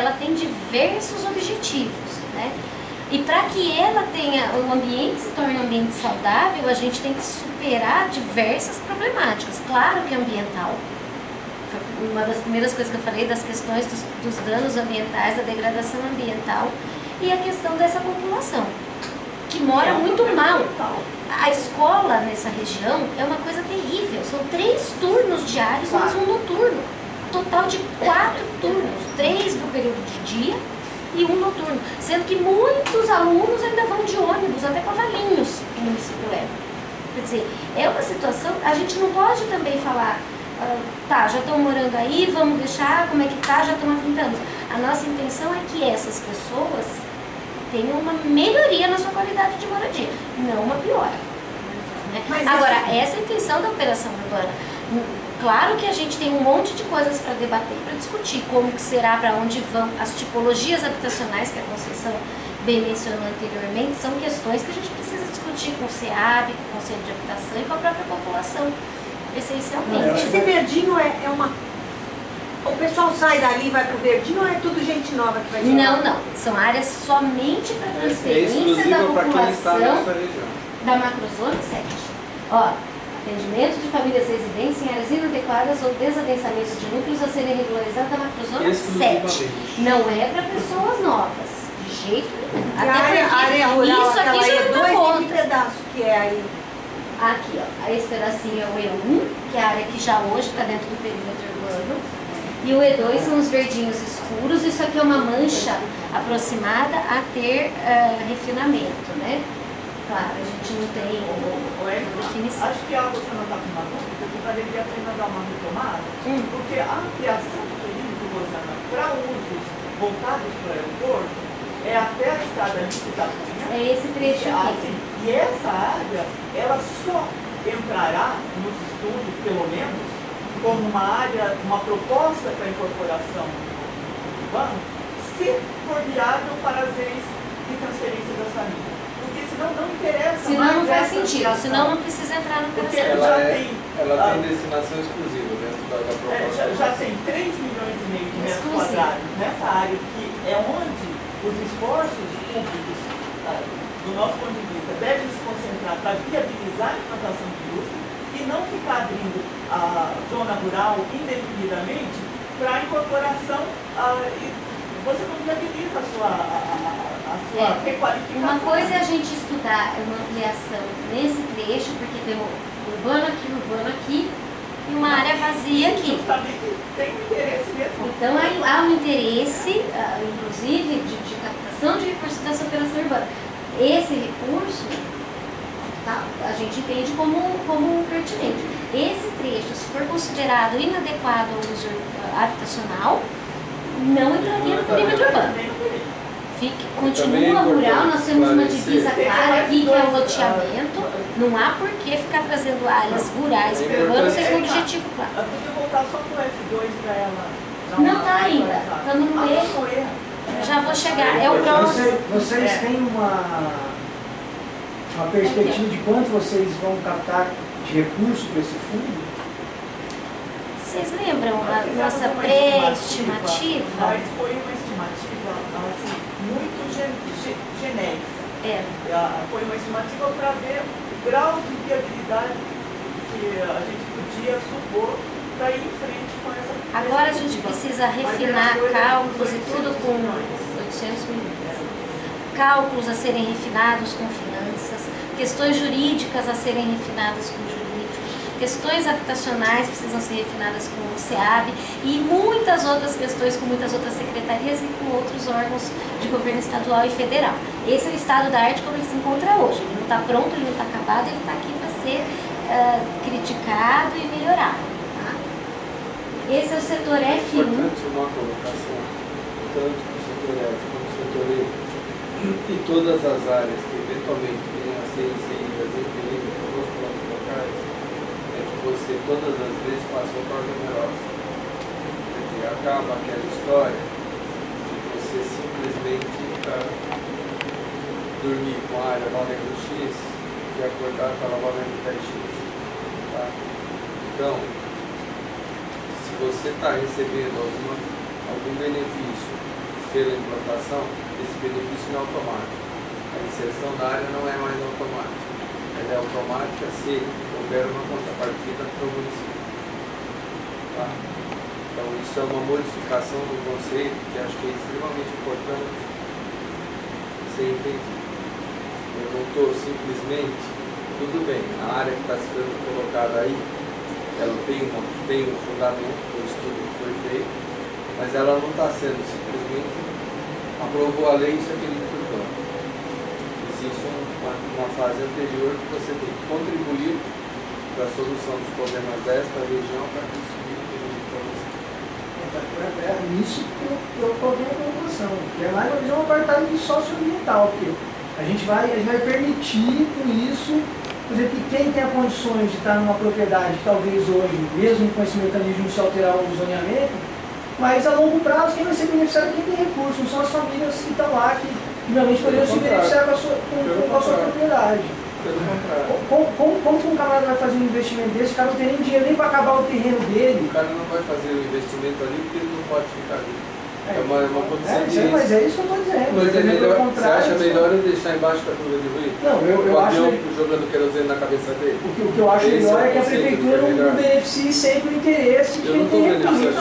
ela tem diversos objetivos, né? E para que ela tenha, o ambiente se torne um ambiente saudável, a gente tem que superar diversas problemáticas. Claro que ambiental, uma das primeiras coisas que eu falei, das questões dos, dos danos ambientais, da degradação ambiental e a questão dessa população, que mora muito mal. A escola nessa região é uma coisa terrível, são três turnos diários, mais um noturno total de quatro turnos, três no período de dia e um noturno, sendo que muitos alunos ainda vão de ônibus, até para Valinhos, o município leva. Quer dizer, é uma situação, a gente não pode também falar, ah, tá, já estão morando aí, vamos deixar, como é que tá, já estão há 30 anos. A nossa intenção é que essas pessoas tenham uma melhoria na sua qualidade de moradia, não uma piora. Né? Agora, essa é a intenção da operação urbana Claro que a gente tem um monte de coisas para debater, para discutir, como que será, para onde vão, as tipologias habitacionais que a Conceição bem mencionou anteriormente, são questões que a gente precisa discutir com o SEAB, com o Conselho de Habitação e com a própria população, essencialmente. Esse verdinho é, é uma o pessoal sai dali e vai pro verdinho ou é tudo gente nova que vai chegar? Não, não. São áreas somente para é transferência é da população da macrozona 7. Ó, Atendimento de famílias residentes inadequadas ou desabensamentos de núcleos a serem regularizados da macrozona 7. Não é para pessoas novas, de jeito nenhum. Até área, área rural, isso aqui já não dá conta. pedaço que é aí? Aqui, ó, esse pedacinho é o E1, que é a área que já hoje está dentro do perímetro urbano. E o E2 são os verdinhos escuros, isso aqui é uma mancha aproximada a ter uh, refinamento, né? Claro, a gente não tem definição. Acho que algo você não está com uma dúvida, que valeria a pena dar uma retomada, hum. porque a ampliação do perímetro, Rosana, para usos voltados para o aeroporto, é até a estrada da Cunha. É esse trecho aqui. Assim, e essa área, ela só entrará nos estudos, pelo menos, como uma área, uma proposta para incorporação urbana, se for viável para as leis de transferência das famílias senão não interessa. Senão não faz sentido, senão não precisa entrar no processo. Ela, já é, tem, ela tem ah, destinação exclusiva dentro da, da proposta. É, já, já, tem 3 milhões e meio de metros quadrados nessa área que é onde os esforços públicos, ah, do nosso ponto de vista, devem se concentrar para viabilizar a implantação de indústria e não ficar abrindo a zona rural indefinidamente para a incorporação. Ah, você não viabiliza a sua, a, a, a sua é, requalificação. Uma coisa é a gente estudar uma ampliação nesse trecho, porque tem urbano aqui, urbano aqui, e uma área vazia aqui. Tem um interesse mesmo. Então há um interesse, ah, inclusive, de, de captação de recursos dessa operação urbana. Esse recurso tá, a gente entende como, como pertinente. Esse trecho, se for considerado inadequado ao uso habitacional, não entraria no perímetro urbano. Fique, continua rural, nós temos uma divisa clara aqui que é o loteamento. Não há por que ficar trazendo áreas rurais para urbano sem um objetivo claro. Eu podia voltar só para o F2 para ela. Não está ainda, está no meio. Já vou chegar, é o próximo. Vocês têm uma, uma perspectiva de quanto vocês vão captar de recurso para esse fundo? Vocês lembram a nossa pré-estimativa? Mas foi uma estimativa assim, muito genérica. É. Foi uma estimativa para ver o grau de viabilidade que a gente podia supor para ir em frente com essa. Agora a gente precisa refinar cálculos e tudo com 800 milhões. Cálculos a serem refinados com finanças, questões jurídicas a serem refinadas com jurídicas questões habitacionais precisam ser refinadas com o SEAB e muitas outras questões com muitas outras secretarias e com outros órgãos de governo estadual e federal. Esse é o estado da arte como ele se encontra hoje. Ele não está pronto, ele não está acabado, ele está aqui para ser uh, criticado e melhorado. Tá? Esse é o setor F1. É importante uma colocação, tanto o setor F como o setor E, e todas as áreas que eventualmente venham a ser inseridas em planos locais, você todas as vezes passou para numerosa. Porque acaba aquela história de você simplesmente dormir com a área valendo X e acordar com ela valendo 10X. Tá? Então, se você está recebendo alguma, algum benefício pela implantação, esse benefício não é automático. A inserção da área não é mais automática. Ela é automática se houver uma contrapartida para o município. Tá? Então isso é uma modificação do conceito que acho que é extremamente importante ser entendido. Eu não estou simplesmente, tudo bem, a área que está sendo colocada aí, ela tem, uma, tem um fundamento, o estudo que foi feito, mas ela não está sendo simplesmente aprovou a lei isso é aquele tudo Uma, fase anterior que você tem que contribuir para a solução dos problemas desta região para que isso fique para você. É, nisso que eu, eu coloquei a preocupação, que é mais uma apartado de socioambiental, porque a gente vai, a gente vai permitir com isso, por exemplo, que quem tem condições de estar numa propriedade, talvez hoje, mesmo com esse mecanismo de se alterar o zoneamento, mas a longo prazo quem vai ser beneficiado é quem tem recursos, não são as famílias que estão lá, que finalmente poderiam se beneficiar com a sua, com, com a sua propriedade. Pelo contrário. Como, como, como que um camarada vai fazer um investimento desse? O cara não tem nem dinheiro nem para acabar o terreno dele. O cara não vai fazer o investimento ali porque ele não pode ficar ali. É, É uma, uma condição É, de mas é isso que eu estou dizendo. Mas é melhor, você acha melhor eu deixar embaixo da curva de ruim? Não, eu, eu o acho. avião jogando querosene na cabeça dele? O que, o que eu acho Esse é melhor é que a prefeitura que é não, beneficie sempre o interesse de quem tem